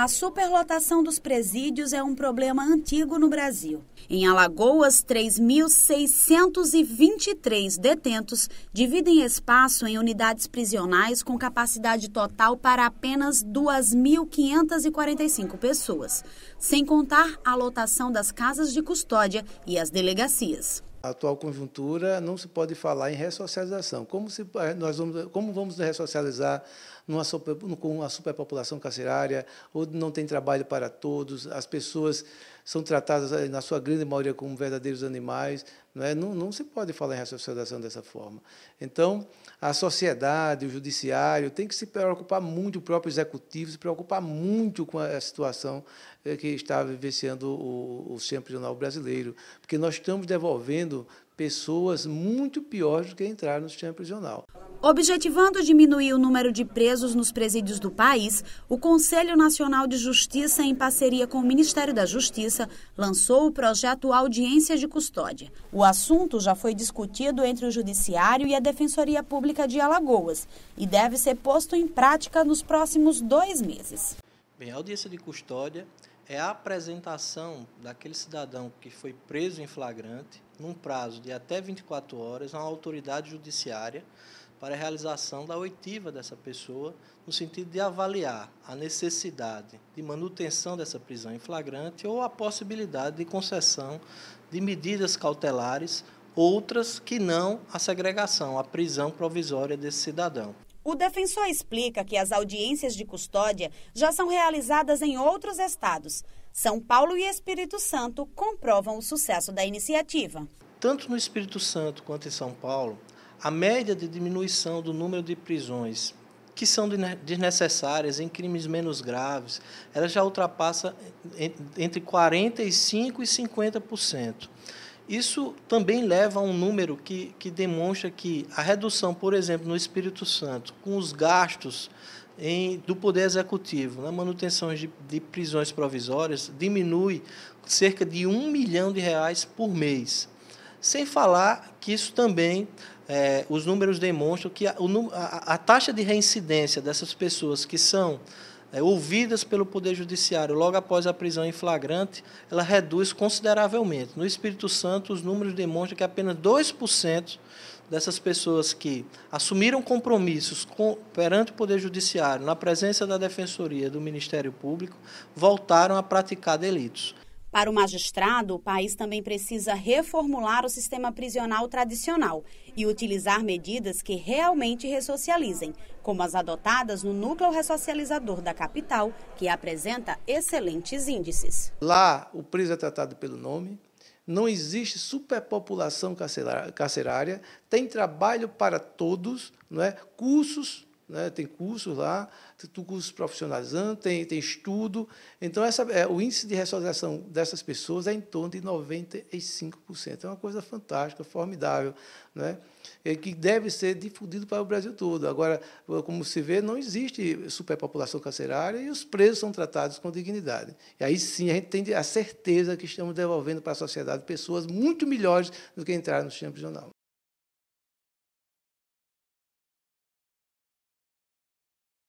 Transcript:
A superlotação dos presídios é um problema antigo no Brasil. Em Alagoas, 3.623 detentos dividem espaço em unidades prisionais com capacidade total para apenas 2.545 pessoas, sem contar a lotação das casas de custódia e as delegacias. A atual conjuntura não se pode falar em ressocialização. Como, se, eh, nós vamos, como vamos ressocializar numa super, com uma superpopulação carcerária, onde não tem trabalho para todos, as pessoas são tratadas, eh, na sua grande maioria, como verdadeiros animais. Não, é? não, não se pode falar em ressocialização dessa forma. Então, a sociedade, o judiciário, tem que se preocupar muito, o próprio executivo, se preocupar muito com a situação eh, que está vivenciando o, o sistema prisional brasileiro, porque nós estamos devolvendo pessoas muito piores do que entraram no sistema prisional. Objetivando diminuir o número de presos nos presídios do país, o Conselho Nacional de Justiça, em parceria com o Ministério da Justiça, lançou o projeto Audiência de Custódia. O assunto já foi discutido entre o Judiciário e a Defensoria Pública de Alagoas e deve ser posto em prática nos próximos dois meses. Bem, a audiência de custódia é a apresentação daquele cidadão que foi preso em flagrante, num prazo de até 24 horas, a uma autoridade judiciária para a realização da oitiva dessa pessoa, no sentido de avaliar a necessidade de manutenção dessa prisão em flagrante ou a possibilidade de concessão de medidas cautelares, outras que não a segregação, a prisão provisória desse cidadão. O defensor explica que as audiências de custódia já são realizadas em outros estados. São Paulo e Espírito Santo comprovam o sucesso da iniciativa. Tanto no Espírito Santo quanto em São Paulo, a média de diminuição do número de prisões que são desnecessárias em crimes menos graves, ela já ultrapassa entre 45% e 50%. Isso também leva a um número que, que demonstra que a redução, por exemplo, no Espírito Santo, com os gastos em, do Poder Executivo na manutenção de, de prisões provisórias, diminui cerca de um milhão de reais por mês. Sem falar que isso também, é, os números demonstram que a, a, a, taxa de reincidência dessas pessoas que são é, ouvidas pelo Poder Judiciário logo após a prisão em flagrante, ela reduz consideravelmente. No Espírito Santo, os números demonstram que apenas 2% dessas pessoas que assumiram compromissos com, perante o Poder Judiciário, na presença da Defensoria do Ministério Público, voltaram a praticar delitos. Para o magistrado, o país também precisa reformular o sistema prisional tradicional e utilizar medidas que realmente ressocializem, como as adotadas no núcleo ressocializador da capital, que apresenta excelentes índices. Lá, o preso é tratado pelo nome, não existe superpopulação carcerária, tem trabalho para todos, não é? cursos né? tem cursos lá, tem cursos profissionalizantes, tem, tem estudo. Então, essa, é, o índice de ressocialização dessas pessoas é em torno de 95%. É uma coisa fantástica, formidável, né? É, que deve ser difundido para o Brasil todo. Agora, como se vê, não existe superpopulação carcerária e os presos são tratados com dignidade. E aí sim a gente tem a certeza que estamos devolvendo para a sociedade pessoas muito melhores do que entraram no sistema prisional.